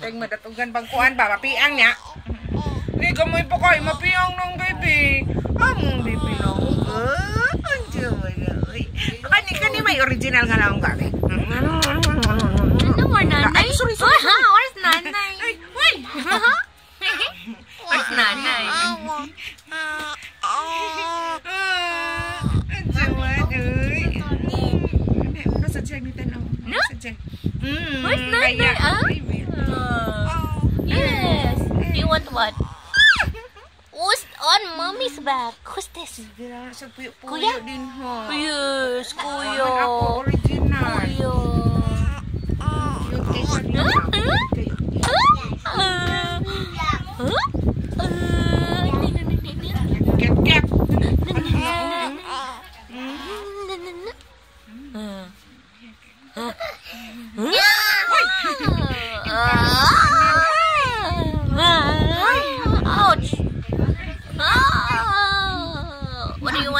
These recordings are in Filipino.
Dugan pagkuan ba, mapiang niya. Hindi ka mo ipakay, mapiang ng baby. Among baby lang. Ah, ang joy. Kani, kani may original nga lang gani. Ano more nanay? Ay, sorry, sorry, ha? Where's nanay? Ay, wait. Where's nanay? Ang joy. Uy. Nasa check ni Tanaw. No? Nasa check. Mm, Where's nanay? Ah? one. Who's on mommy's back? Who's this? Kuya? Yes, Kuya. Kuya. Yeah!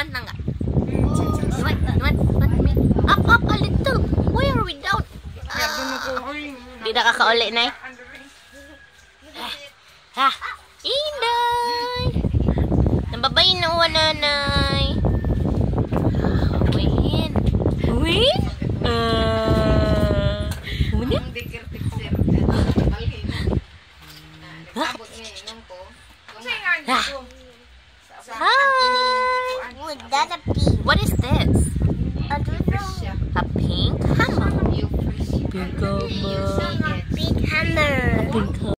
You want? You want, you want, me? Up, up, a little. Why are we down? Kaya doon ako, oy. Di na kakauli, Nay. Ha? Inday! Nababay na wa, nanay. Win. Win? Uh, A pink. What is this? A, a pink hammer. Pink hammer. Pink hammer.